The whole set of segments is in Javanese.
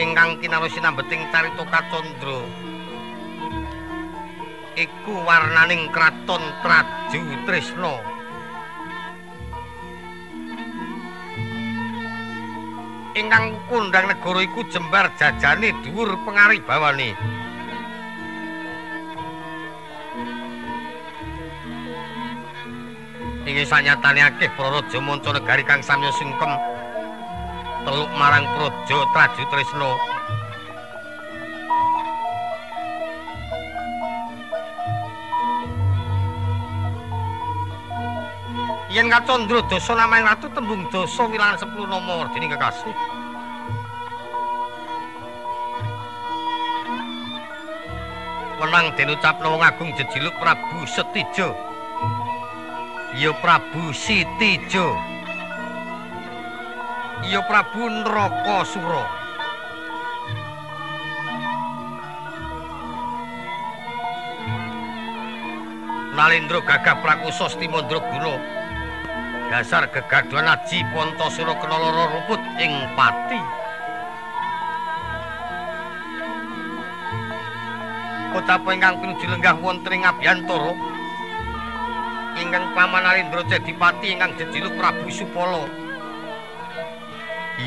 ingkang kinarusi nambeting carita kacandra. Iku warnaning kraton Traju Trisna ingkang kondhang negara iku jembar jajane dhuwur pengaribawane. Inggih sanyatane akeh para raja manca negari kang samya sungkem teluk marang praja Traju Trisna. Yen kacandra dasa namaing ratu tembung dasa wilangan 10 nama dening kekasih. Wenang den wong agung jejiluk Prabu Setija. Ya Prabu Sitija. Ya Prabu Nrakasura. Nalendra gagah prakusa Stimandra Guna. Dasar gegaduhan aji Pantasura kena lara ruput ing pati. Kota ingkang pinuju lenggah wonten ing Abyantara. Ingkang paman Nalendra Cedipati ingkang jejuluk Prabu Supala.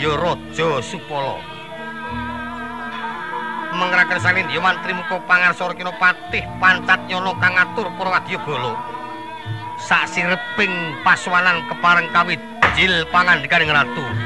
Ya Raja Supala. Mengraken sanindya mantri muka pangarsara kina patih pancat nyono kang atur para wadyabala. Saksireping paswanan kepareng kawit jil pangandikaning ratu.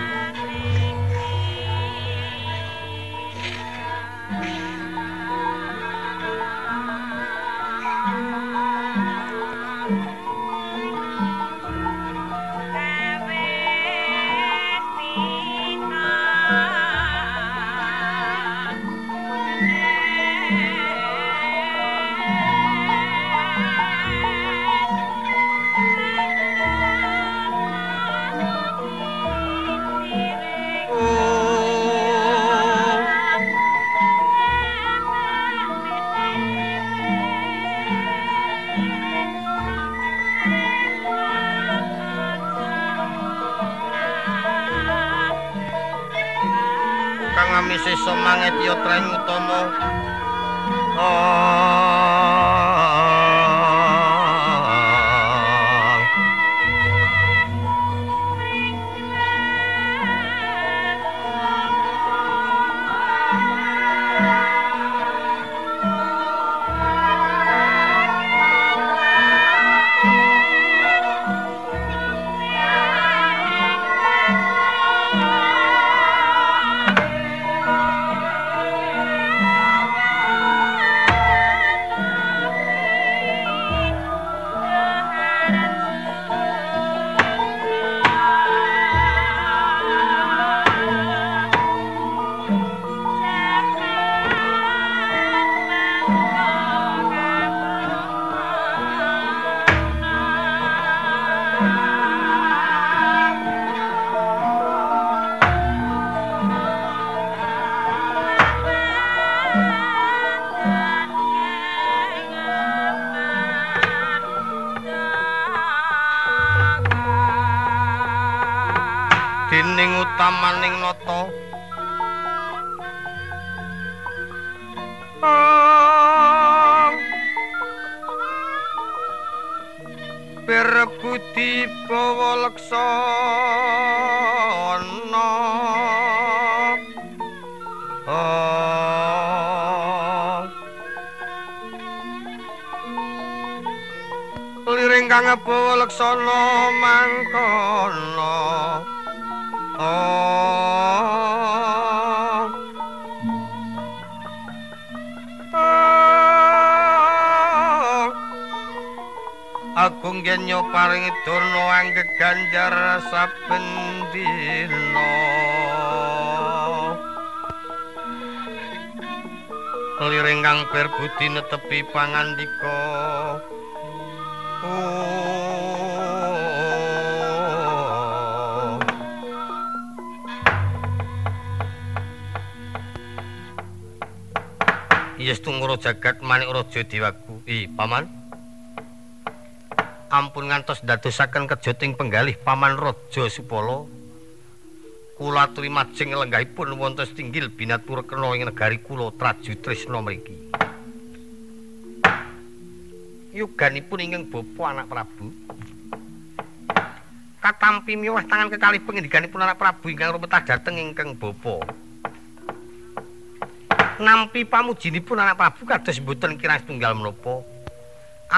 Utamaning nata. Pirgudi bawa leksana Liring kang bawa leksana mangkono Agung genyo paring durna angge saben dina Liring kang berbudi netepi pangandika Yes tunggu jagat manik raja dewaku. I, paman. Ampun ngantos dadosaken kejoting penggalih paman raja Supala. Kula aturi majeng lenggahipun wonten tinggil binatur kena ing negari kula Traju Trisna mriki. Yuganipun ingkang bapa anak Prabu. Katampi miwah tangan kekalih pengendikanipun anak Prabu ingkang rumetah dhateng ingkang bapa. nampi pamujinipun anak Prabu kados mboten kirang setunggal menapa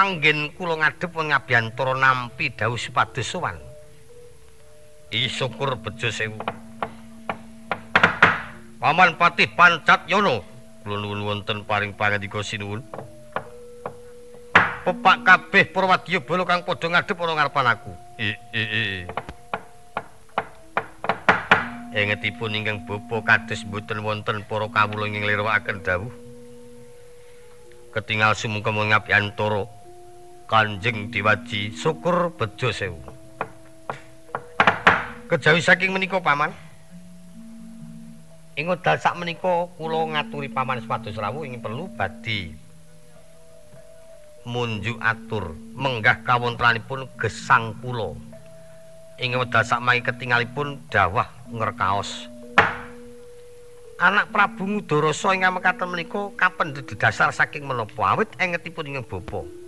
anggen kula ngadhep ngabiyantara nampi dawuh supados sowan. I syukur bejo sewu. Paman Patih Pancat Yono. Kula nuwun wonten paring pangandika sinuwun. Pepak kabeh Purwadya Bala kang padha ngadhep ana ngarepan aku. I i i. Engetipun ingkang bapa kados mboten wonten para kawula ing lirwakaken dawuh. Ketingal sumungkem ngapi antara Kanjeng Dewaji syukur bejo sewu. Kejawi saking menika paman. Ing dal sak menika kula ngaturi paman supados rawuh ing perlu badhe munjuk atur menggah kawontranipun gesang kula. ing wedal sakmai ketingalipun dawah ngerkaos. Anak Prabu Ngudarasa ing mekaten menika kapendhet dasar saking menapa awit engetipun ing bapa.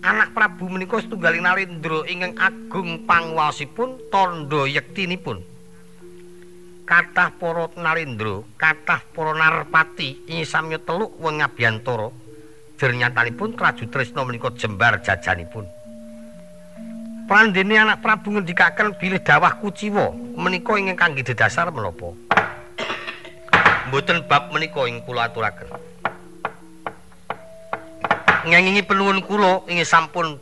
Anak Prabu menika setunggaling Narendra ingkang agung pangwaosipun tandha yektinipun. Kathah para Narendra, kathah para Narpati ing samya teluk wong ngabiyantara. Dernyatanipun Raju Tresna menika jembar jajanipun. Prandene anak Prabu ngendikaken bilih dawah kuciwa menika ingkang kangge dedasar menapa? Mboten bab menika ing kula aturaken. Ngengingi penuwun kula ingin sampun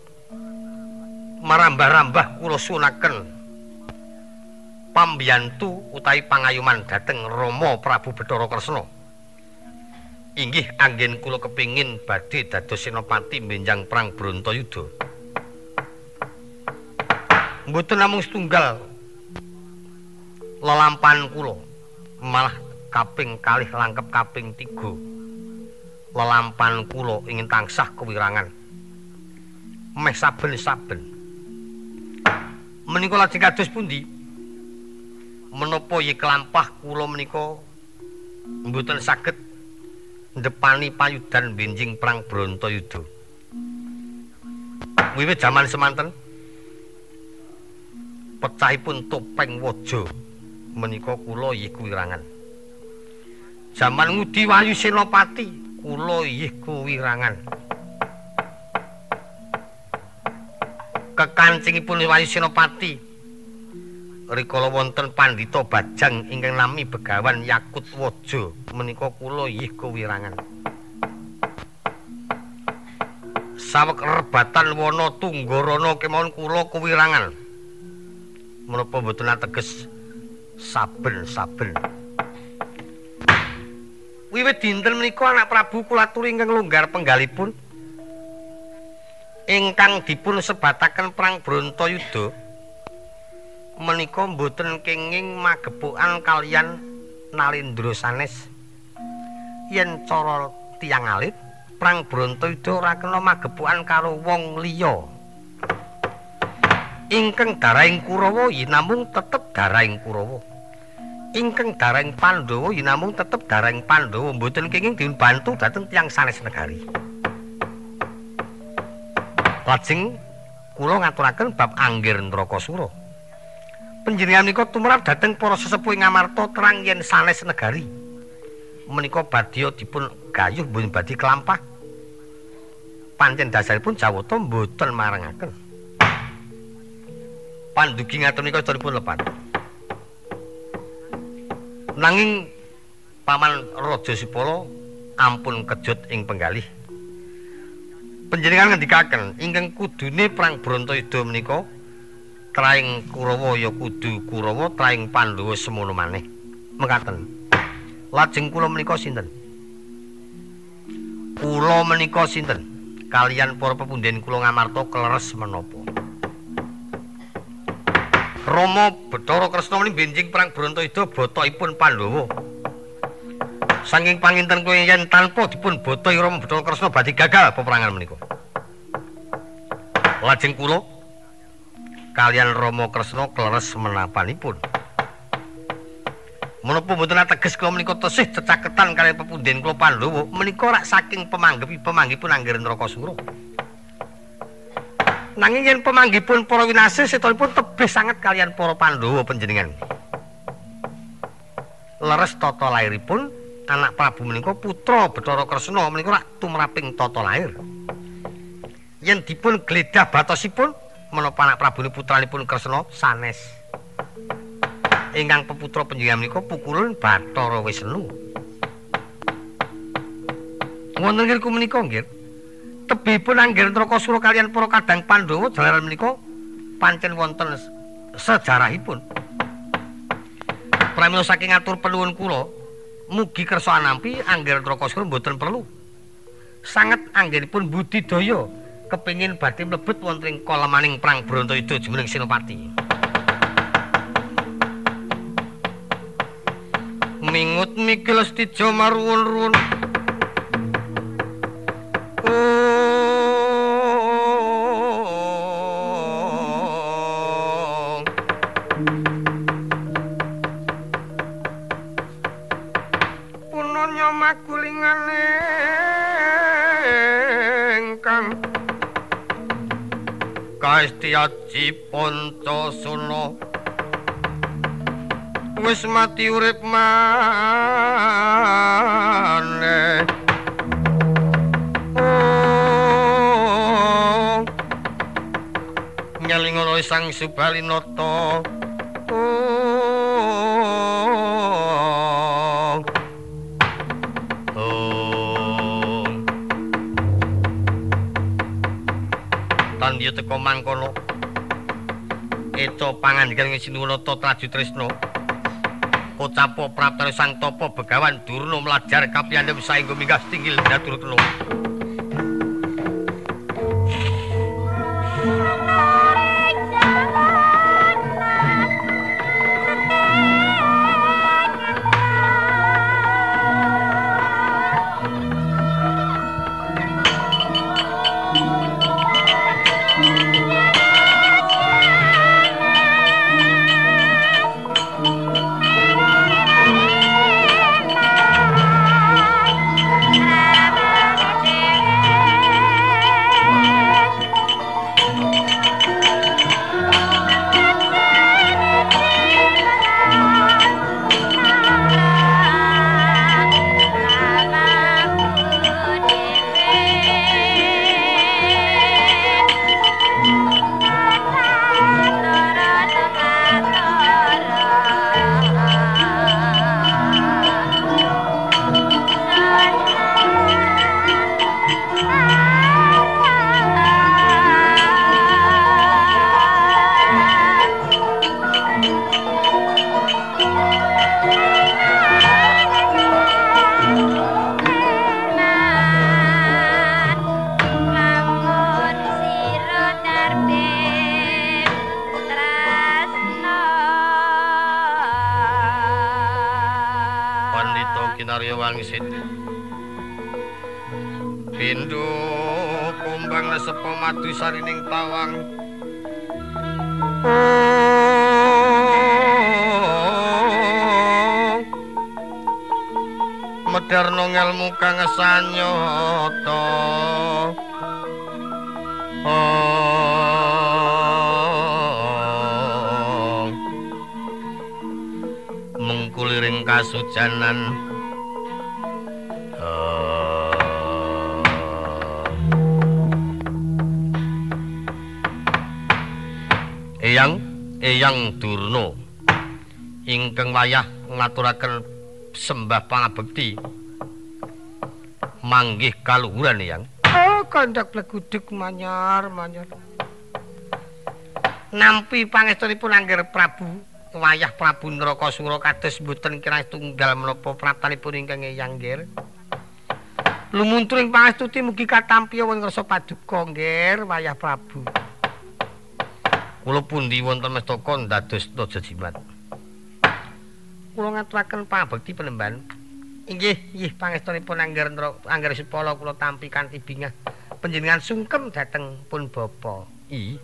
marambah-rambah kula sunaken pambiyantu utawi pangayuman dhateng Rama Prabu Bathara Kresna. Inggih anggen kula kepingin badhe dados senopati benjang perang Brontoyuda. mboten namung setunggal lelampan kula malah kaping kalih langkep kaping tiga lelampan kula ingin tangsah kewirangan. Meh saben-saben. Menika lajeng kados pundi? Menapa yen kelampah kula menika mboten saged ndepani payudan benjing perang Brontoyuda wiwit jaman semanten. Pecahipun topeng waja menika kula inggih kuwirangan jaman ngudi wayu senopati kula inggih kuwirangan. Kekancingipun wayu senopati rikala wonten pandhita bajang ingkang nami begawan yakut waja menika kula inggih kuwirangan. Sawek rebatan wana tunggarana kemawon kula kuwirangan. Menapa mboten ateges saben-saben wiwit dinten menika anak Prabu kula aturi ingkang longgar penggalipun. Ingkang dipun sebataken perang Brontoyuda menika mboten kenging magepukan kalian Nalindra sanes. Yen cara tiang alit perang Brontoyuda ora kena magepukan karo wong liya. Ingkang darahing Kurawa namung tetep darahing Kurawa ingkang darahing Pandhawa yen namung tetep darahing Pandhawa. Mboten kenging dibantu dhateng tiyang sanes negari. Lajeng kula ngaturaken bab anggir Ndrakasura panjenengan menika tumrap dhateng para sesepuh ing Amarta terang yen sanes negari. Menika badya dipun gayuh mboten badhe kelampah. Pancen dasaripun Jawata mboten marangaken. Pandugi ngaten menika dipun lepat. Nanging Paman Raja Sipala ampun kejut ing penggalih. Panjenengan ngendikaken ingkang kudune perang Brontoyuda menika traing Kurawa ya kudu Kurawa, traing Pandhawa semono maneh. Mekaten. Lajeng kula menika sinten? Kula menika sinten? kalian para pepunden kula ngamarta kleres menapa Rama Bathara Kresna muni benjing perang Brontoyuda botokipun Pandhawa. Sanging panginten kowe yen tanpa dipun botohi Rama Bathara Kresna badhe gagal peperangan menika? Lajeng kula kalian Rama Kresna kleres menapanipun. Menapa mboten ateges kula menika tesih cecaketan kaliyan pepunden kula Pandhawa menika rak saking pemanggepi pemanggipun Angger Nrakasura. Nanging yen pemanggipun para winasih setanipun tebih sanget kaliyan para Pandhawa panjenengan. Leres tata lairipun anak Prabu menika putra Bathara Kresna menika rak tumraping tata lair. Yen dipun gledah batosipun menapa anak Prabu putranipun Kresna sanes ingkang peputra panjenengan menika pukulun Bathara Wisnu. Wonten ngriku menika nggih. Tebihipun Angger Trakasura kalian para kadang Pandhawa jalaran menika pancen wonten sejarahipun. Pramila saking atur penuwun kula, mugi kersa anampi Angger Trakasura mboten perlu. Sanget anggenipun budidaya kepingin badhe mlebet wonten ing kalemaning perang Brontoyuda jumeneng Senopati. mingut mikil stijo marwun-ruwun kaestiaji ponco suno wis mati urip maneh. Oh. Nyelingono sang subalinata Eco pangandikan ngisinuwonoto traju tresno Kocapo Praptara Sang Topo Begawan Durna melajar kapiyandhem saengga minggah tinggil datur telu. Mengkuliring kasujanan Eyang Eyang Durna. Ingkang wayah ngaturaken sembah pangabekti. Manggih kaluhuran Eyang. Oh kandak bleguduk manyar manyar. Nampi pangestunipun angger Prabu wayah Prabu Nrakasura kados mboten kirang tunggal menapa pratanipun ingkang Eyang nggir Lumunturing pangestuti mugi katampi wonten ngrasa paduka nggir wayah Prabu Kula pundi wonten mestaka dados jejimat. Kula ngaturaken pangabekti penemban. Inggih, inggih pangestunipun angger angger supala kula tampi kanthi bingah panjenengan sungkem dhateng pun bapa. I.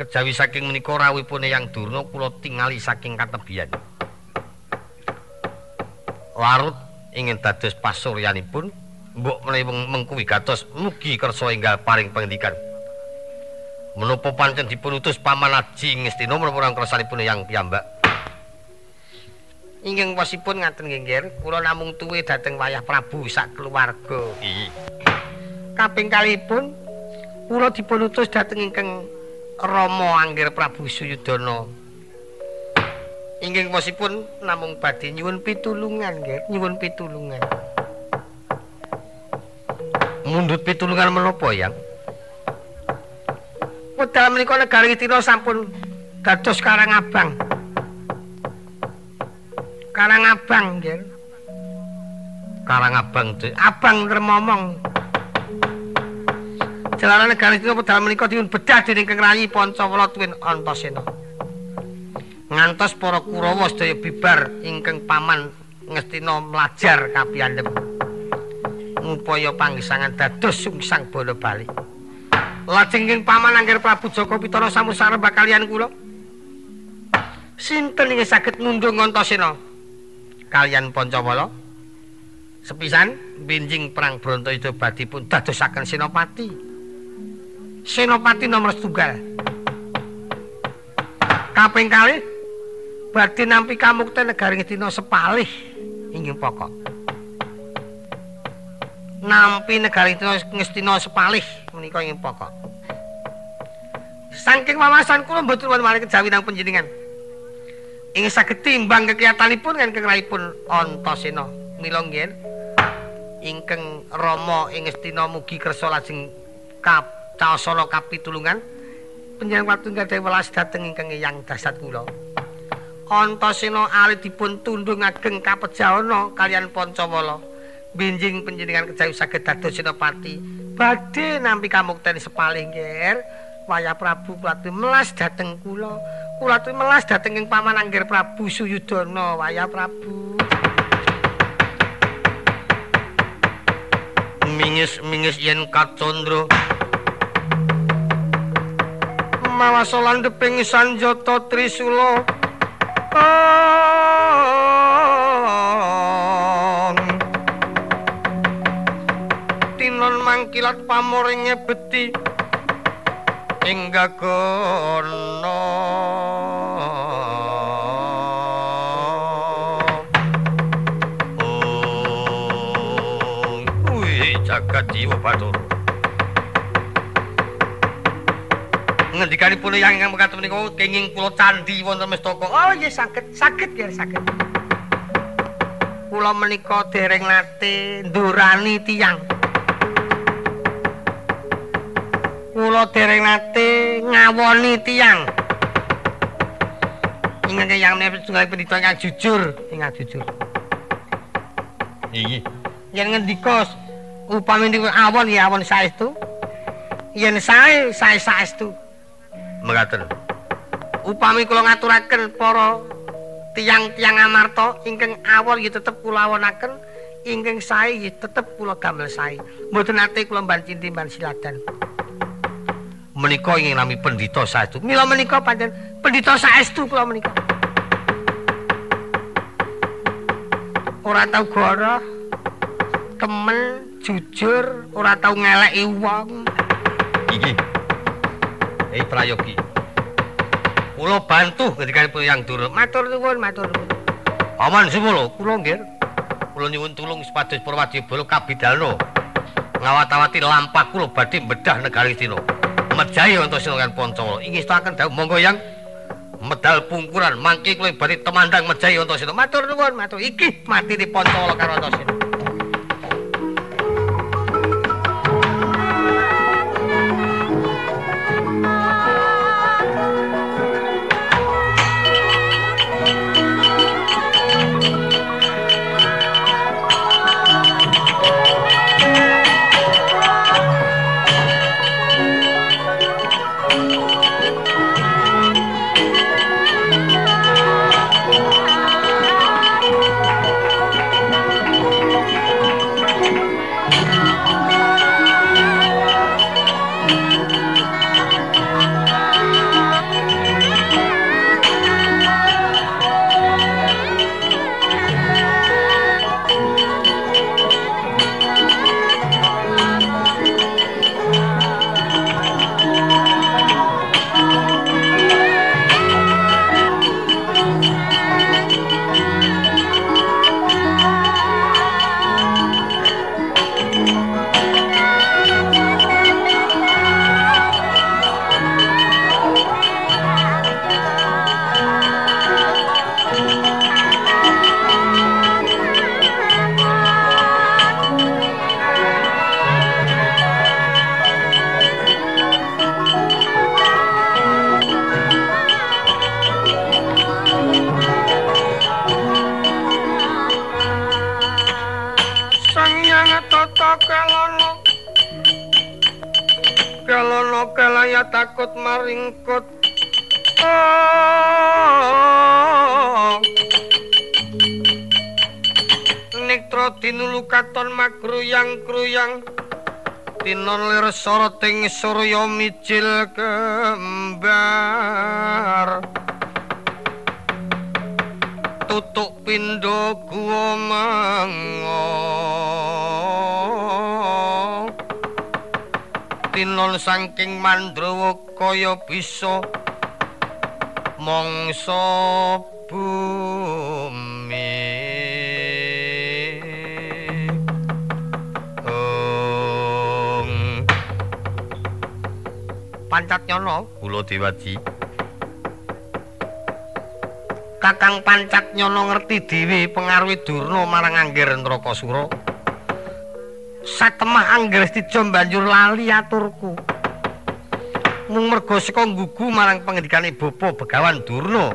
Kejawi saking menika rawuhipun Yang Durna kula tingali saking katebian. Larut ingin dados pasuryanipun mbok menawi mengkuwi gatos mugi kersa enggal paring pengendikan. menapa pancen dipun utus paman Aji Ngestina menapa kersanipun yang piyambak Inggih wasipun ngaten nggih kula namung tuwe dhateng wayah Prabu sak keluarga kaping kalipun kula dipun utus dhateng ingkang Rama Anggir Prabu Suyudana Inggih wasipun namung badhe nyuwun pitulungan nggih nyuwun pitulungan mundut pitulungan menapa yang Wedal menika negari Tira sampun dados Karang Abang. Karang Abang nggih. Karang Abang, Dik. Abang Remomong. Jalaran negari Tira wedal menika dipun bedah dening Kang Rayi Pancawala tuwin Antasena. Ngantos para Kurawa sedaya bibar ingkang paman Ngestina mlajar kapiyandhem. Ngupaya panggesangan dados sungsang bola bali. Lajeng ing paman Angger Prabu Joko Pitana samusara kalian kula. Sinten ing saged nundung Antasena kalian Pancawala? Sepisan binjing perang Brontoyuda badipun dadosaken senopati. Senopati nomor setunggal. Kaping kalih badhe nampi kamukten negari Ngastina sepalih inggih pokok. nampi negari Ngastina sepalih menika ing pokok. Saking wawasan kula mboten wonten malih kejawi nang panjenengan. Ing saged timbang kekiyatanipun kan kengraipun Antasena. Mila nggih ingkang Rama ing Ngastina mugi kersa lajeng kacasana kapitulungan panjenengan watunggal welas dhateng ingkang Eyang Dasat kula. Antasena ali dipun tundung ageng kapejana kalian Pancawala. Binjing panjenengan kejawi saged dados senopati. Badhe nampi kamukteni sepalih nggih wayah Prabu Kulatu melas dhateng kula. Kulatu melas dhateng ing paman Anggir Prabu Suyudana. Wayah Prabu. Mingis-mingis yen kacandra mawas landheping sanjata trisula. Oh. mangkilat pamoringe beti ing gagono jagat jiwa batur ngendikanipun yang ingkang mekaten menika kenging kula candi wonten mestaka oh nggih saged saged nggih saged kula menika dereng nate ndurani tiyang kula dereng nate ngawoni tiyang. Ingat yang menawi tunggal pendhita ingkang jujur, ingkang jujur. Iki. Yen ngendika upami niku awon ya awon saestu. Yen sae sae saestu. Mengaten. Upami kula ngaturaken para tiyang-tiyang amarta ingkang awon ya tetep kula awonaken, ingkang sae ya tetep kula damel sae. Mboten nate kula mban cinti mban siladan. menika ingin nami pendhita saestu. Mila menika pancen pendhita saestu kula menika. Ora tau goroh, temen, jujur, ora tau ngeleki wong. Iki. Hei Prayogi. Kula bantu ngendikanipun Yang Durna. Matur nuwun, matur nuwun. Aman semono, kula nggih. Kula nyuwun tulung supados Purwadya Bala kabidalno. Ngawat-awati lampah kula badhe bedah negari Sina. Mejahi Antasena kan Pancawala. Inggih dawuh monggo Yang medal pungkuran mangke kula badhe temandang mejahi Antasena. Matur nuwun, matur. Iki matine Pancawala karo Antasena. Soroting surya mijil kembar. Tutuk pindo guwa tinon saking mandrawa kaya bisa mangsa pancat nyono. Kula dewaji. Kakang pancat nyono ngerti dhewe pengaruhi durna marang angger Ndrakasura satemah anggres dijo banjur lali aturku. Mung mergo saka gugu marang pengendikane bapa Begawan Durna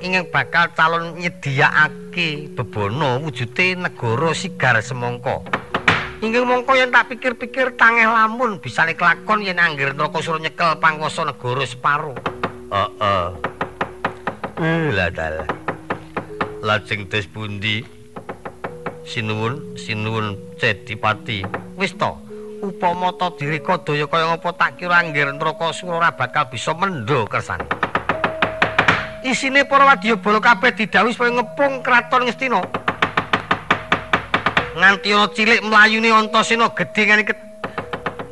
ingkang bakal calon nyediakake bebono wujute negara sigar semongko ingkang mongko yen tak pikir-pikir tangeh lamun bisa kelakon yen anggere Nrakasura nyekel pangwasa negara separo. Heeh. Uh, lah dalah lajeng des pundi? Sinuwun sinuwun Cedipati. Wis to upama ta direka daya kaya ngapa tak kira anggir Nrakasura ora bakal bisa mendho kersane. Isine para wadyabala kabeh didhawuhi supaya ngepung kraton Ngastina nganti ana cilik mlayune Antasena gedhe ngene ket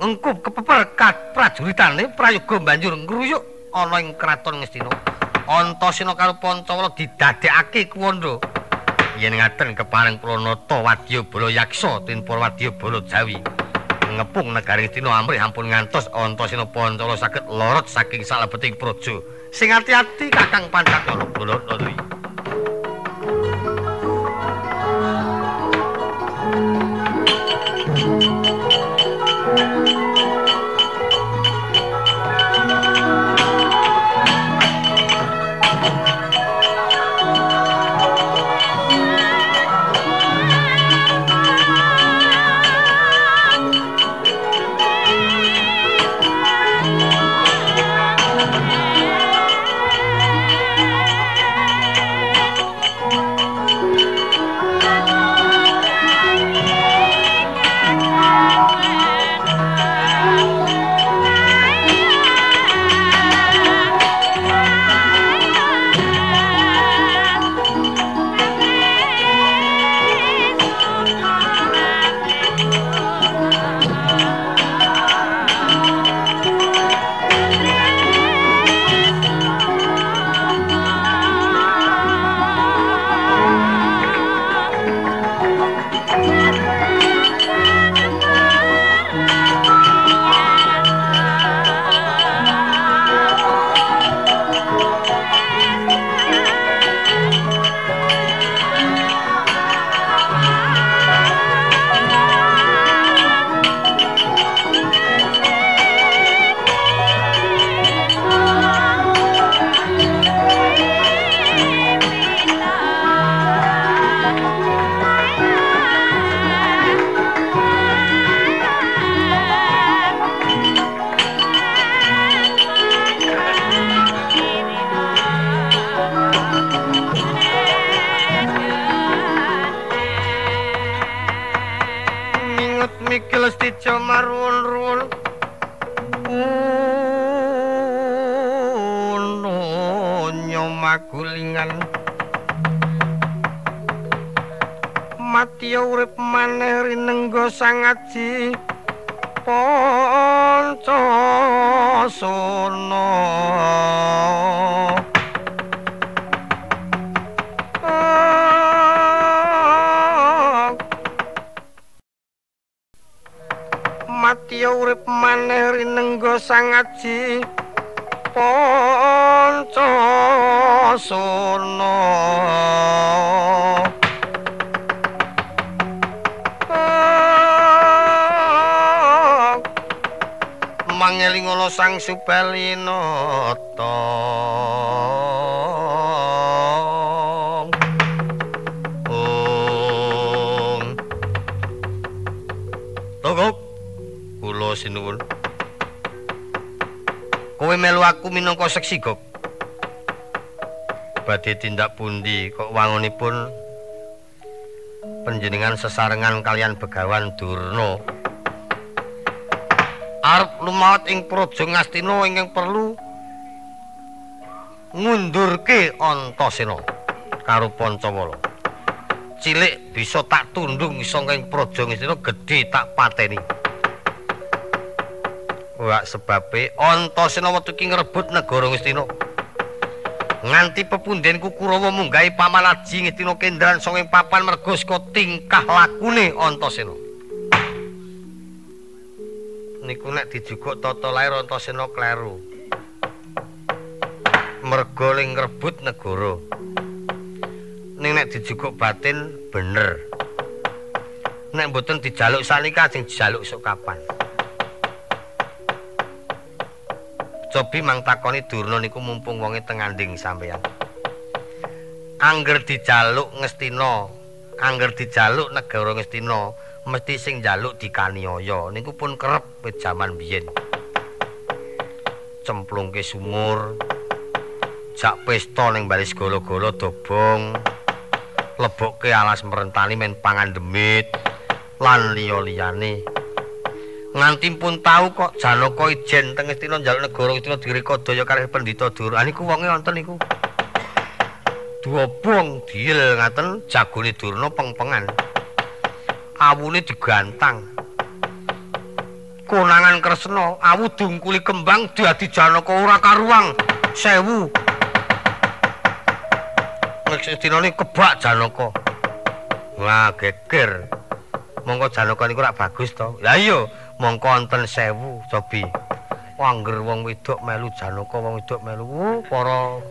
engkup kepeper prajuritane prayoga banjur ngruyuk ana ing kraton Ngastina. Antasena karo Pancawala didadekake kuwandha yen ngaten keparing pranata wadyabala yaksa tin para wadyabala jawi. Ngepung negari Cina amrih ampun ngantos Antasena Pancala saged lorot saking salebeting praja. Sing ati-ati Kakang Pancakala kula nuwun Matya urip maneh rinengga sang aji Panca sono Mangeling ana sang subalinata melu aku minangka seksi gok Badhe tindak pundi kok wangunipun panjenengan sesarengan kalian begawan Durna arep lumaut ing praja Ngastina ingkang perlu ngundurke Antasena karo Pancawala. Cilik bisa tak tundung iso ing praja Ngastina gedhe tak pateni. Wak sebabe Antasena metu ki ngrebut negara Ngastina. nganti pepundhenku Kurawa munggahi pamanaji ngetina kendran sanging papan merga saka tingkah lakune Antasena. Niku nek dijukuk tata lair Antasena kleru. Merga ling ngrebut negara. Ning nek dijukuk batin bener. Nek mboten dijaluk sanika sing dijaluk sok kapan. Cobi mang takoni Durna niku mumpung wonge tenganding sampeyan. Angger dijaluk Ngastina, angger dijaluk negara Ngastina, mesti sing njaluk dikaniaya. Niku pun kerep wit jaman biyen. Cemplungke sumur, jak pesta ning baris golo-golo dobong, lebokke alas merentani men pangan demit lan liya-liyane. Nganti pun tahu kok Janaka ijen teng Istina njaluk negara Istina direkodaya kalih Pendhita Durna. Niku wonge wonten niku. Duobong diil ngaten jagone Durna pengpengan. Awune digantang. Konangan Kresna, awu dungkuli kembang dadi Janaka ora karuang. Sewu. Nek Istina kebak Janaka. Wah, geger. Monggo Janaka niku ora bagus to. Lah iya. Mongko wonten sewu cobi wangger wong wedok melu janaka wong wedok melu para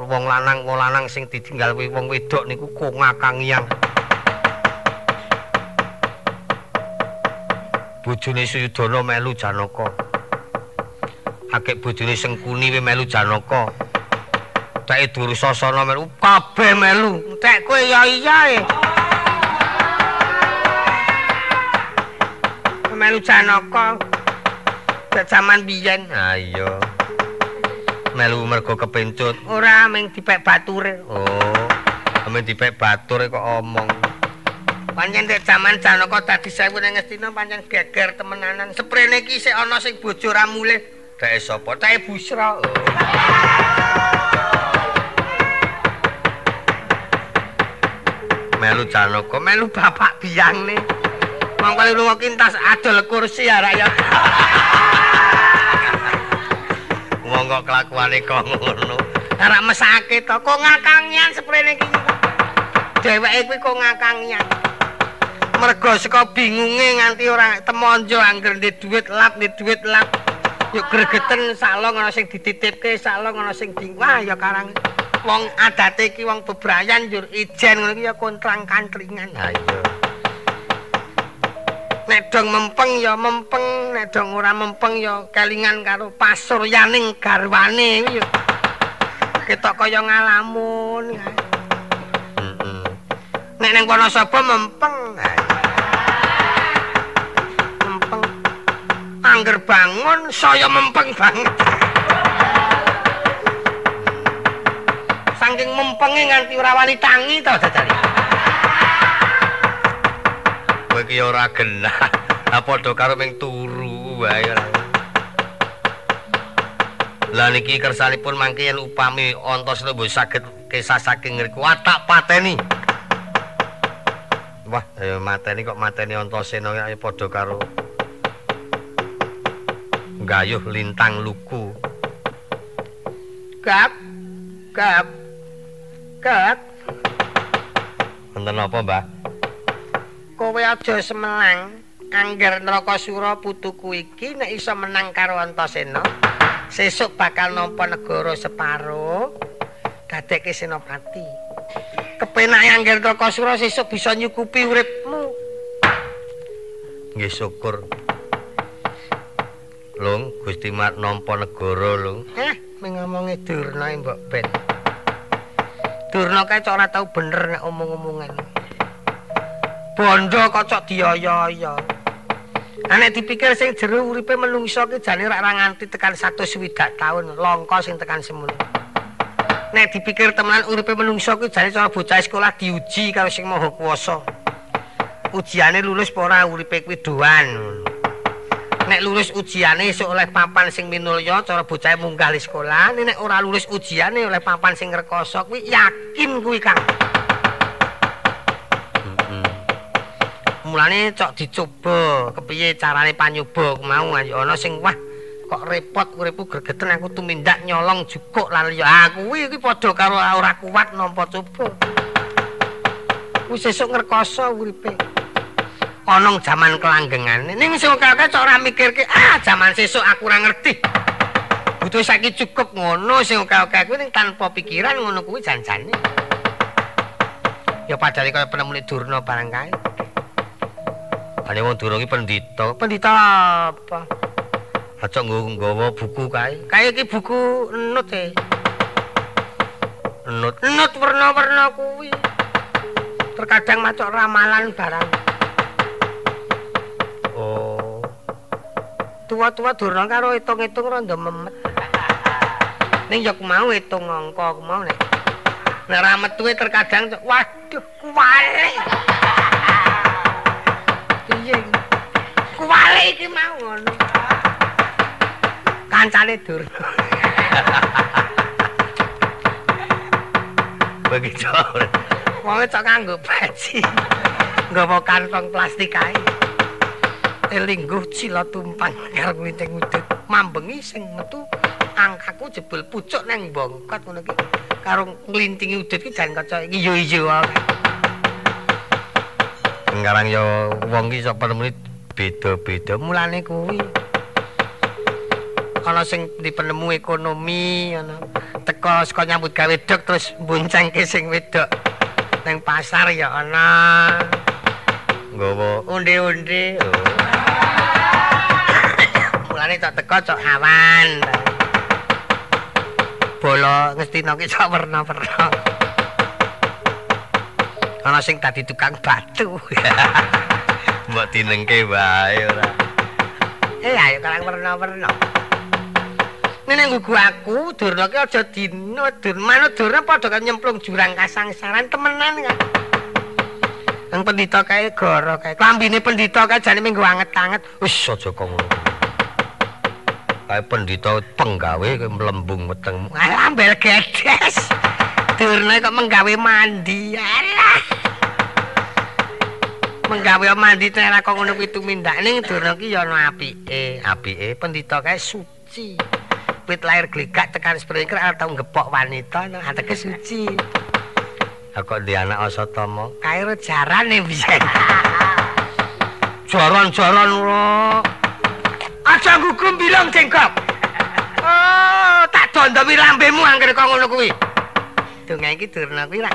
wong lanang wong lanang sing ditinggal wong wedok niku kongakang yang bojone Suyudana melu janaka. Akeh bojone Sengkuni we melu janaka. Teke Dursasana melu kabeh melu. Tek kowe ya iya melu Janaka jaman biyen. Ha iya. Melu mergo kepencut. Ora ming dipek bature. Oh. Ming dipek bature kok omong. Pancen nek jaman Janaka dadi sewu ning Ngastina pancen geger temenanan. Seprene iki sik ana sing bojo ra mulih. Dek sapa? Dek Busra. Melu Janaka, melu bapak biyangne. Mongko lunga kintas adol kursi ya rakyat monggo kelakuane kok ngono. Ora mesake to. Kok ngakangian sprene iki? Dheweke kuwi kok ngakangian. Mergo saka bingunge nganti ora temonjo angger ndek dhuwit lap ndek dhuwit lap. Yuk gregeten salong ana sing dititipke salong ana sing ding wah ya karang. Wong adate iki wong bebrayan njur ijen ngono iki ya kontrang kantringan. Ha iya nek dong mempeng ya mempeng nek dong ora mempeng ya kelingan karo pasuryaning garwane. Ya ketok kaya ngalamun. Nek ning kono sapa mempeng? Mempeng. Angger bangun saya mempeng banget. Saking mempenge nganti ora wani tangi to dadane kowe iki ora genah. Lah padha karo ming turu wae. Lah niki kersanipun mangke yen upami Antasena mboten saged kisah saking ngriku watak pateni. Wah, ayo mateni kok mateni Antasena ya padha karo gayuh lintang luku. Gap. Gap. Gap. Wonten apa, Mbah? Kowe aja semenang. Angger Nrakasura putuku iki nek iso menang karo Antasena, sesuk bakal nampa negara separo dadekke senopati. Kepenake Angger Nrakasura sesuk bisa nyukupi uripmu. Nggih syukur. Lung, Gusti Mat nampa negara, Lung. Eh, mengomongi Durna mbok ben. Durna kae ora tau bener nek omong-omongan. Bondo kocok dioyo-oyo. Nek dipikir sing jero uripe menungso ki jane rak ra nganti tekan 120 taun, longko sing tekan semono. Nek dipikir temenan uripe menungso ki jane cara bocah sekolah diuji karo sing maha kuwasa. Ujiane lulus apa ora uripe kuwi doan. Nek lulus ujiane esuk oleh papan sing minulya cara bocah munggah sekolah, nek ora lulus ujiane oleh papan sing rekoso kuwi yakin kuwi Kang. Mulane cok dicoba. Kepiye carane panyoba mau? Ayo ana sing wah kok repot uripku gregeten aku tumindak nyolong jukuk. Lan ya kuwi iki padha karo ora kuat nampa coba. Wis sesuk ngrekoso uripe. Ana jaman kelanggengan. Ning sing kakek cok ora mikirke ah jaman sesuk aku ora ngerti. Butuh saiki cukup ngono sing kakek kuwi ning tanpa pikiran ngono kuwi janjane. Ya padahal kaya penemune Durna barang kae Ane wong durung iki pendhita. Pendhita apa? Aja nggawa buku kae. Kae iki buku enut e. Enut. Enut warna-warna kuwi. Terkadang maca ramalan barang. Oh. Tua-tua durung karo hitung-hitung rada memet. Ning ya mau hitung angka mau nek. Nek ra metu terkadang waduh kuwale. Piye? Kuwale iki mau ngono. Kancane dur. Begitu. Wong cok nganggo baji. Nggawa kantong plastik kae. Elingguh cila tumpang karo nginting udut. Mambengi sing metu angkaku jebul pucuk nang bongkot ngono ki. Karo nglintingi udut ki jan kaca iki yo ijo wae. Sekarang ya wong ki sapa menit beda-beda Mulane kuwi. Ana sing di penemu ekonomi ana teko saka nyambut gawe dok terus boncengke sing wedok. Nang pasar ya ana. nggawa Unde-unde. Mulane cok teko cok awan. Bola ngestina ki cok werna-werna. Ana sing dadi tukang batu. mbok dinengke wae ora. Eh ayo karang werna-werna. Nenek gugu aku, Durna ki aja dino, Dur. Manut Durna padha kan nyemplung jurang kasangsaran temenan kan. Nang pendhita kae goro kae. Klambine pendhita kae jane minggu anget-anget. Wis aja kok ngono. Kae pendhita penggawe kowe mlembung wetengmu. Alah mbel gedes. Durna kok menggawe mandi. Alah. Menggawe mandi nek kok ngono kuwi tumindak ning Durna ki ya ana apike. Apike Pendhita kae suci. Wit lahir glegak tekan springer ora tau ngepok wanita nang ateke suci. kok di anak Asatama. Kae jarane biyen. Jaran-jaran ora. Aja gugung bilang jengkok. Oh, tak dondomi lambemu angger kok ngono kuwi. Donga iki durna kuwi ra.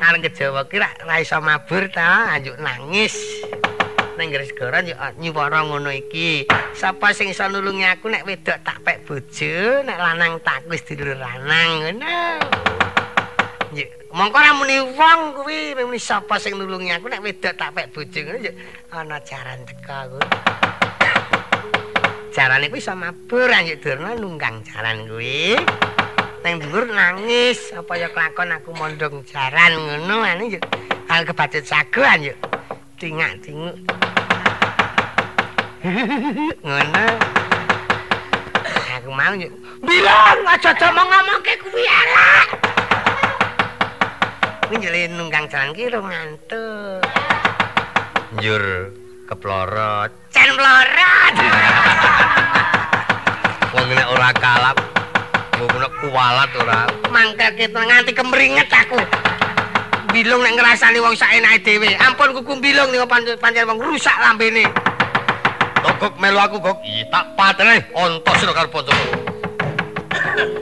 Areng kejawa ki ra ra iso mabur ta, anjuk nangis. Nang ngres yo nyuwara ngono iki. Sapa sing iso nulungi aku nek wedok tak pek bojo, nek lanang tak wis dilur lanang ngono. Yo mongko ra muni wong kuwi, muni sapa sing nulungi aku nek wedok tak pek bojo ngono yo ana jaran teka kuwi. Jarane kuwi iso mabur anjuk durna nunggang jaran kuwi. Nang dhuwur nangis, apa ya kelakon aku mondong jaran ngono ane yo. Hal kebacut sagoan yo. Tingak-tinguk. ngono. Aku mau bilang aja domong ngomongke kuwi elek kuwi njeli nunggang jalan ki rong ngantuk njur keplorot cen mlorot wong nek ora kalap ngono kuwalat ora mangkel kita nganti kemringet aku bilung nek ngrasani wong sak enake dhewe ampun kuku bilung ning pancen wong rusak lambene Togok melu aku, Gok. Iya, tak patene ontos karo poncoku.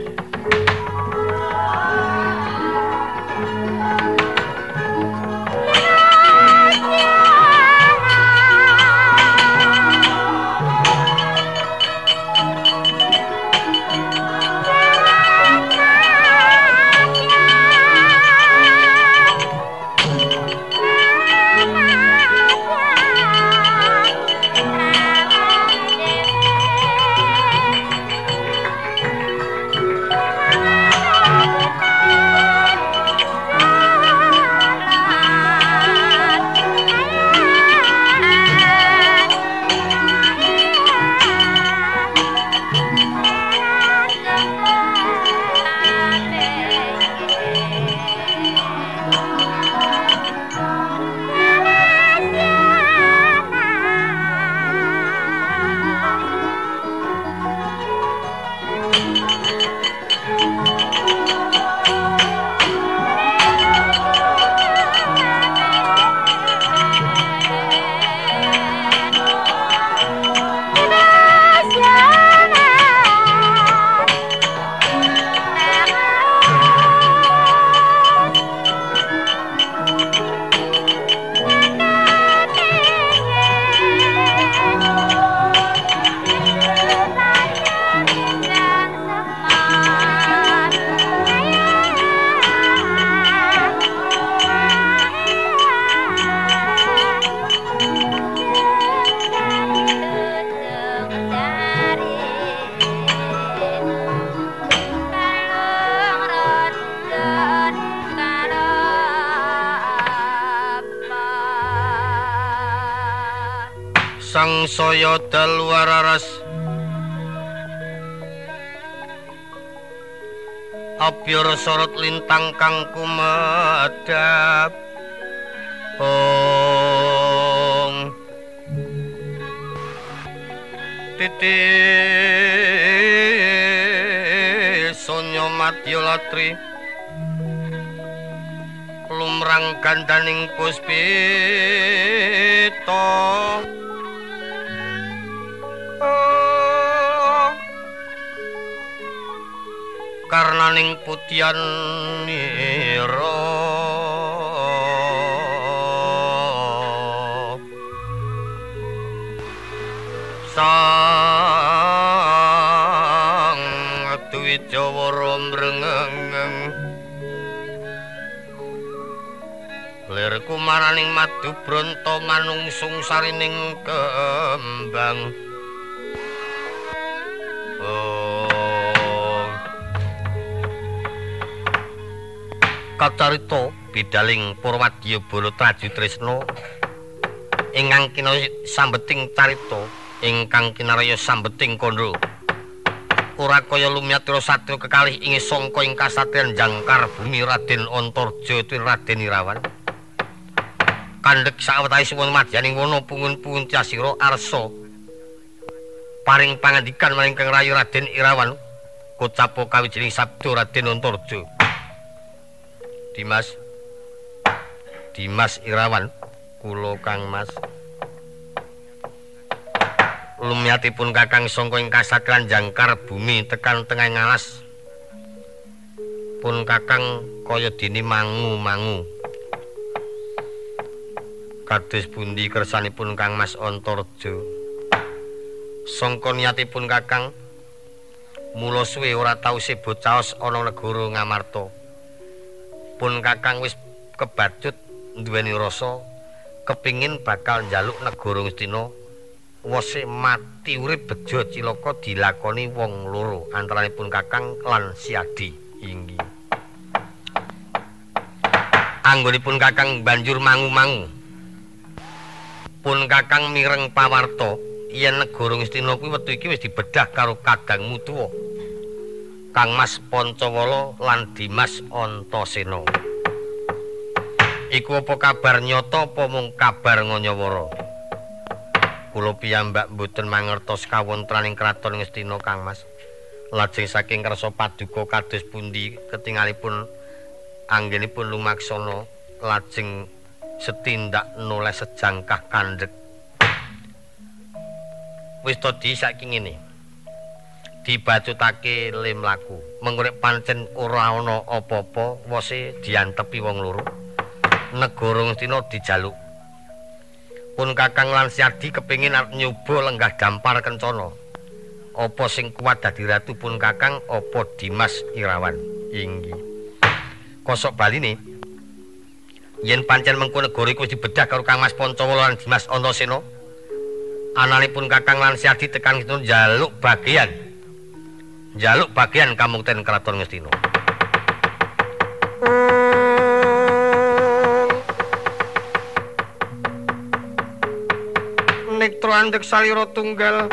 Sang saya dalwararas Abyar sorot lintang kang kumedhap Ong Titi Sonyo Matyo Latri. Lumrang gandaning puspito karnaning putian nira. Sang duwi jawara mrengeng lir kumaraning madu bronto manungsung sarining kembang Kacarita bidaling Purwadya Bala Traju Tresna ingkang kina sambeting carita ingkang kinaraya sambeting kandha. Ora kaya lumyatira satya kekalih ing sangka ing kasatriyan Jangkar Bumi Raden Antarja tuwin Raden Irawan kandhek sawetawis wong madyaning wana pungun-pungun tiasira arsa. Paring pangandikan maring Kang Rayu Raden Irawan kocapo kawijining sabda Raden Antarja Dimas. Dimas Irawan kula Kang Mas. Lumyatipun Kakang sangka ing kasatran jangkar bumi tekan tengah ngalas. Pun Kakang kaya dene mangu-mangu Kados pundi kersanipun Kang Mas Antarja? Sangka niatipun Kakang mula suwe ora tau sebut caos ana negara Ngamarta. Pun Kakang wis kebacut duweni rasa kepingin bakal njaluk negara Ngastina wose mati urip bejo cilaka dilakoni wong loro antaranipun Kakang lan Siadi inggih. Anggonipun Kakang banjur mangu-mangu. Pun Kakang mireng pawarta yen negara Ngastina kuwi wektu iki wis dibedah karo Kakang Mutuwa. Kang Mas Pancawala lan Dimas Antasena. Iku apa kabar nyata apa mung kabar nganyawara? Kula piyambak mboten mangertos kawontenaning kraton Ngastina Kang Mas. Lajeng saking kersa paduka kados pundi ketingalipun anggenipun lumaksana lajeng setindak noleh sejangkah kandhek. Wis to di saking ngene. Dibacutake lim laku. Mengurip pancen ora ana apa-apa, wose diantepi wong loro. Negara Ngastina dijaluk. Pun Kakang lan Siadi kepengin arep nyoba lenggah dampar kencana. Apa sing kuat dadi ratu pun Kakang apa Dimas Irawan? Inggih. Kosok baline yen pancen mengko negara iku dibedah karo Kang Mas Pancawala lan Dimas Antasena. Ananipun Kakang lan Siadi tekan kitu njaluk bagian jaluk bagian kamukten keraton Ngastina. Nektra andek salira tunggal.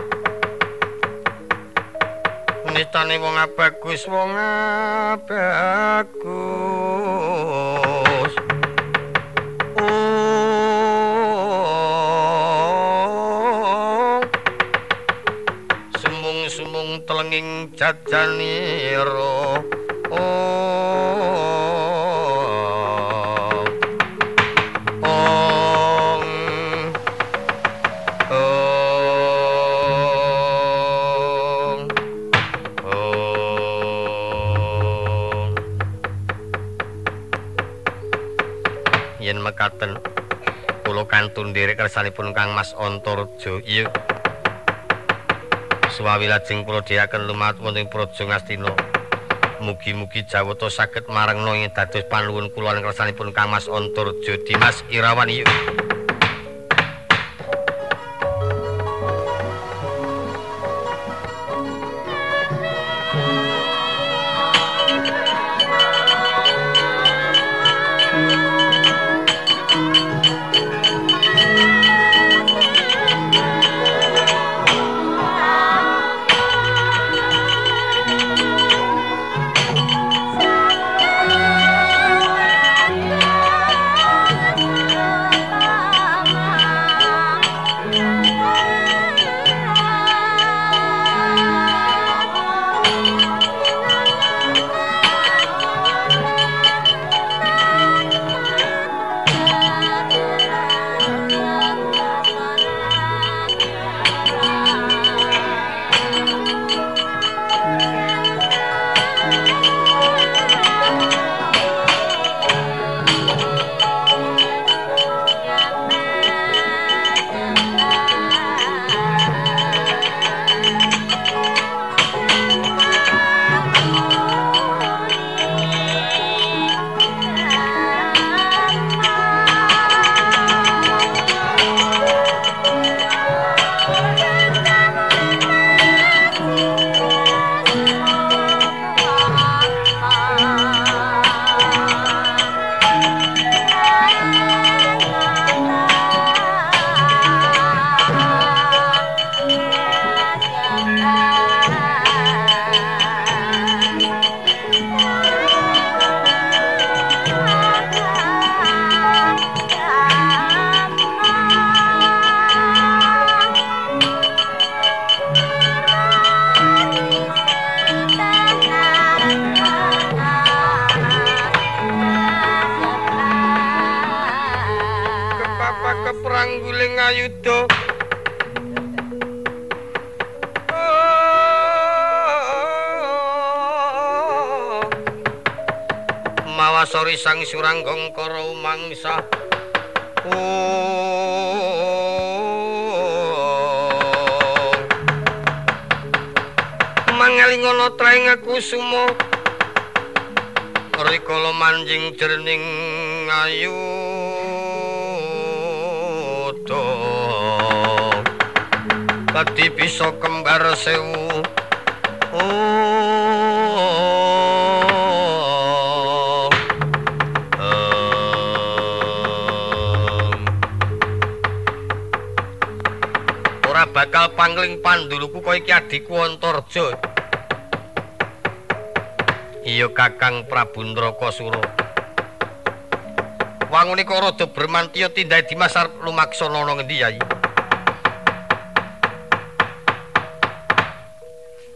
Nitane wong abagus wong abagus. Telenging jajaniro yen mekaten kula kantun nderek kersanipun Kang Mas Antarja iya suwawi lajeng kula dhiyaken lumat wonten praja Ngastina. Mugi-mugi Jawata saged marengna ing dados panuwun kula lan kersanipun Kang Mas Antarja Dimas Irawan yuk. Suranggong karo mangsa mangalingono traing aku sumo. Rikala manjing jerning ayu to. Tadi bisa kembar sewu panduluku kowe iki adikku Antarja. Iya Kakang Prabu Ndrakasura. Wangune kok rada bermantiya tindhae Dimas arep lumaksana ana ngendi Yayi?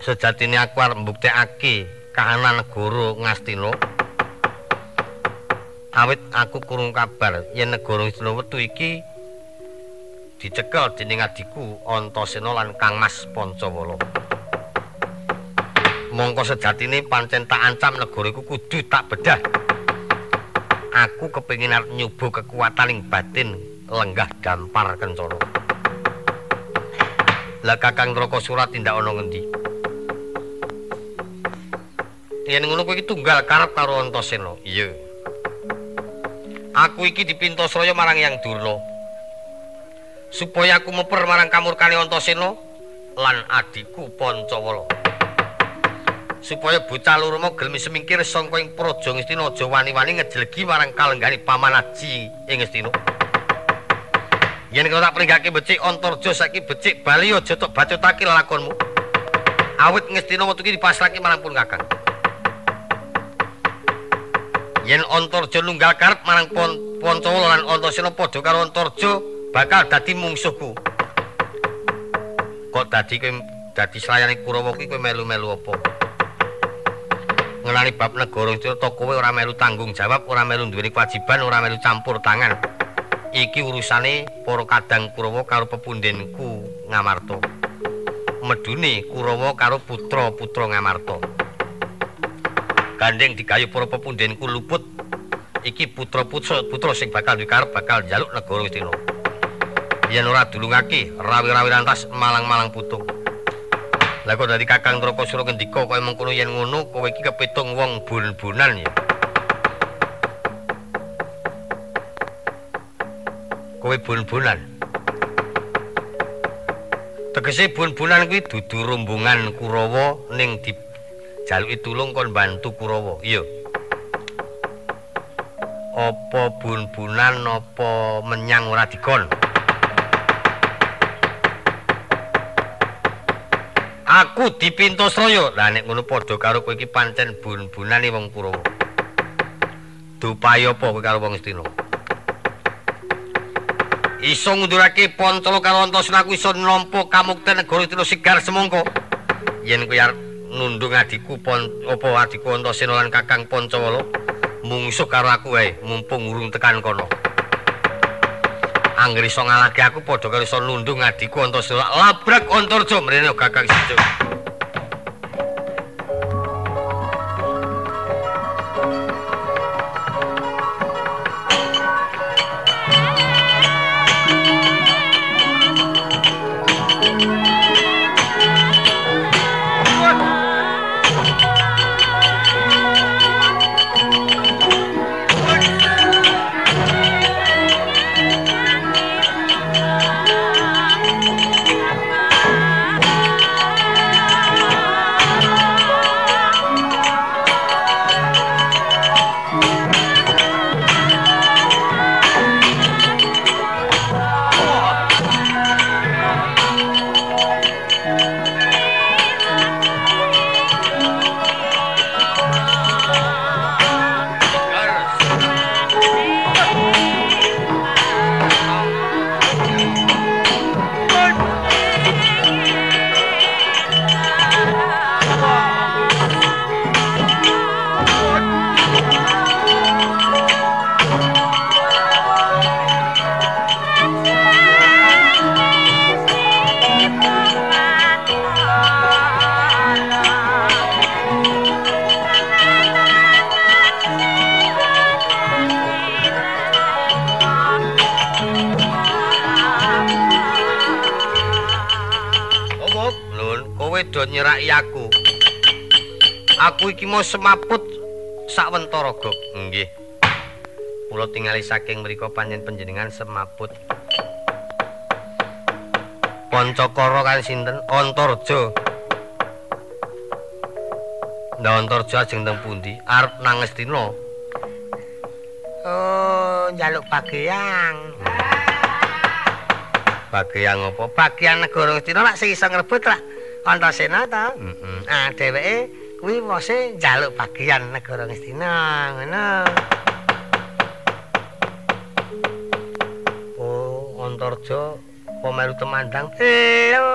Sejatine aku arep mbuktekake kahanan negara Ngastina. Awit aku kurung kabar yen negara Ngastina iki dicekel dening adiku Antasena lan Kang Mas Pancawala. Mongko sejatine pancen tak ancam negara iku kudu tak bedah. aku kepengin arep nyoba kekuataning batin lenggah dampar kencana. Lah Kakang Traka Surat tindak ana ngendi? Yen ngono iki tunggal karep karo Antasena. Iya. Aku iki dipintasraya marang Yang Durna. Supaya aku meper marang kamurkane Antasena lan adikku Pancawala. supaya bocah loro mau gelem semingkir sangka ing praja Ngastina aja wani-wani ngejelegi marang kalenggane paman aji ing Ngastina. Yen kok tak pringgake becik Antarja saiki becik bali aja tok bacotake lakonmu. Awit Ngastina metu iki dipasrahke marang pun Kakang. Yen Antarja nunggal karep marang Pancawala lan Antasena padha karo Antarja bakal dadi mungsuhku. Kok dadi kowe dadi slayane Kurawa kuwi kowe melu-melu apa? ngenani bab negara to kowe ora melu tanggung jawab, ora melu duweni kewajiban, ora melu campur tangan. Iki urusane para kadang Kurawa karo pepundhenku Ngamarta. Medune Kurawa karo putra-putra Ngamarta. Gandeng digayu para pepundhenku luput. Iki putra-putra putra sing bakal dikarep bakal njaluk negara Wistina. Yen ora dulungake, rawi-rawi lantas malang-malang putung. Lah kok dadi Kakang Trakasura ngendika kaya mengkono yen ngono kowe iki kepitung wong bun-bunan ya. Kowe bun-bunan. Tegese bun-bunan kuwi dudu rombongan Kurawa ning dijaluki tulung kon bantu Kurawa. Iya. Apa bun-bunan apa menyang ora dikon? Aku dipintusraya. Lah nek ngono padha karo kowe iki pancen bun-bunane wong Kurawa. Dupaya apa kowe karo wong Istina? Iso ngundurake Pancala karo Antasena ku iso nampa kamukten negara Istina sigar semangka. Yen kowe arep nundung adikku pon apa adikku Antasena lan Kakang Pancawala mungsuh karo aku wae mumpung urung tekan kono. Angger iso ngalahke aku padha karo iso nundung adikku Antasena labrak Antarja mrene Kakang Sijo. Aku iki mau semaput sawentara gok. Nggih. Kula tingali saking mriku panjen panjenengan semaput. Pancakara kan sinten? Antarja. Ndak Antarja ajeng teng pundi? Arep nang Ngastina. Oh, njaluk bageyang. Bagian apa? Bagian negara Ngastina lak sing iso ngrebut lak Antasena ta? Heeh. Ah dheweke kuwi wose njaluk bagian negara Ngastina ngono. Oh, Antarja apa melu temandang? Lho.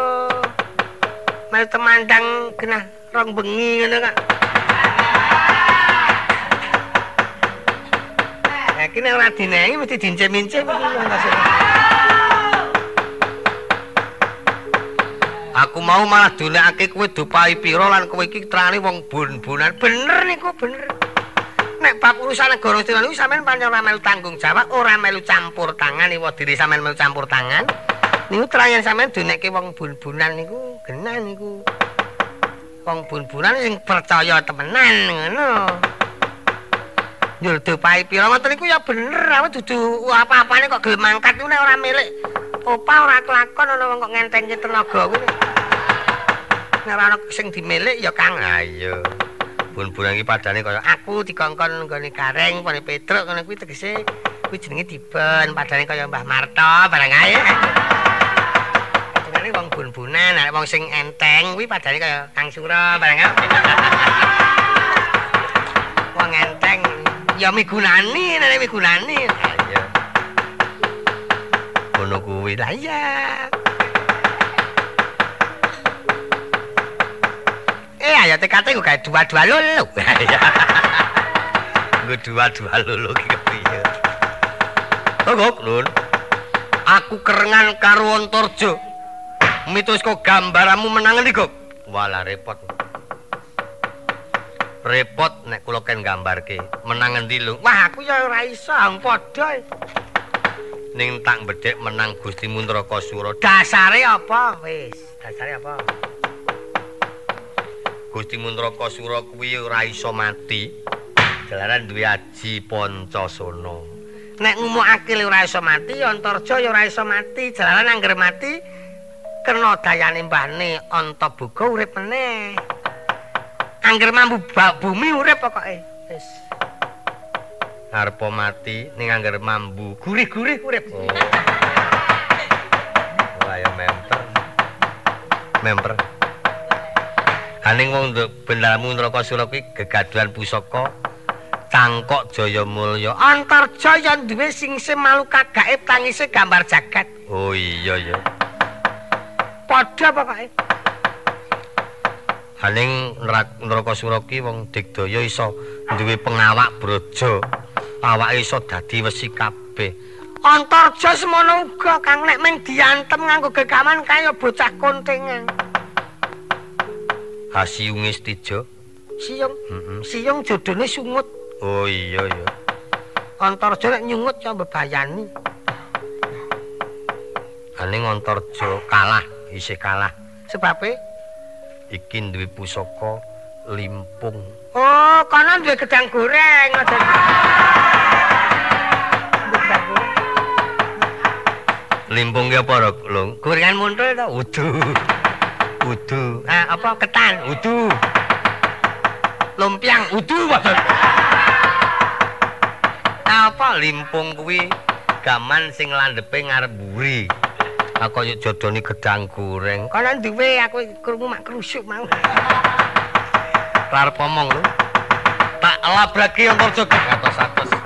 Melu temandang genah rong bengi ngono kak. Ya kene ora dinengi mesti dincem-incem iki mau malah dolekake kowe dupai pira lan kowe iki trani wong bun-bunan. Bener niku, bener. Nek bab urusan negara Stina niku sampean pancen melu tanggung jawab, ora melu campur tangan iku diri sampean melu campur tangan. Niku trayen sampean donekke wong bun-bunan niku genah niku. Wong bun-bunan sing percaya temenan ngono. Nyul dupai pira ngoten niku ya bener, awak dudu apa-apane kok gelem mangkat niku nek ora milik opah ora kelakon ana wong kok ngentengke tenaga kuwi. Ora sing dimilik ya Kang. Ayo. Bun-bunan iki padane kaya Aku dikongkon nggone gareng pane Petruk ngono kuwi tegese kuwi jenenge diben padane kaya Mbah Marto barang ae. Jenenge wong bun-bunan, nek wong sing enteng kuwi padane kaya Kang Sura barang ae. Wong enteng ya migunani, nek migunani. Ayo. Ngono kuwi Lah iya. Eh ayo tekate kok gawe dua-dua lulu. Nggo dua-dua lulu ki kepiye. Togok, Lun. Aku kerengan karo Antarja. Mitus kok gambaramu menang ndi, Gok? Walah repot. Repot nek kula ken gambarke. Menang endi, Lung? Wah, aku ya ora iso, padha. Ning tak bedhek menang Gusti Mundrakasura. Dasare apa? Wis, dasare apa? Gusti Mundrakasura kuwi ora iso mati. Jalaran duwe aji Pancasona. Nek ngumukake ora iso mati, Antarja ya ora iso mati. Jalaran angger mati kena dayane mbahne Antaboga urip meneh. Angger mambu bak bumi urip pokoke. Wis. Arep mati ning angger mambu. Gurih-gurih urip. Oh. Wah, ya memper. Memper. Aning wong bendarmu Nrakasura kuwi gegaduhan pusaka Cangkok Jaya Mulya. Antarja ya duwe sing semalu kagaib tangise gambar jagat. Oh iya ya. Padha pokoke. Aning Nrakasura ki wong digdaya iso duwe pengawak braja. Awake iso dadi wesi kabeh. Antarja semono uga Kang nek mung diantem nganggo gegaman kaya bocah kontengan. Hasiunge Stija. Siyung, Heeh. siyung jodone sungut. Oh iya ya. Antarja nek nyungut ya mbebayani. Aning Antarja kalah, isih kalah. Sebabe Iki duwe pusaka limpung. oh kono duwe gedang goreng aja. Limpung ki apa? Lung? Gorengan muntul to. Udu. Udu. Ah, apa ketan? Udu. Lumpiang. Udu maksud. Apa limpung kuwi gaman sing landhepe ngarep mburi. Aku kaya jodoni gedang goreng. Kono duwe aku krungu mak krusuk mau. Arep omong lho. Tak labrake Antarja atos-atos.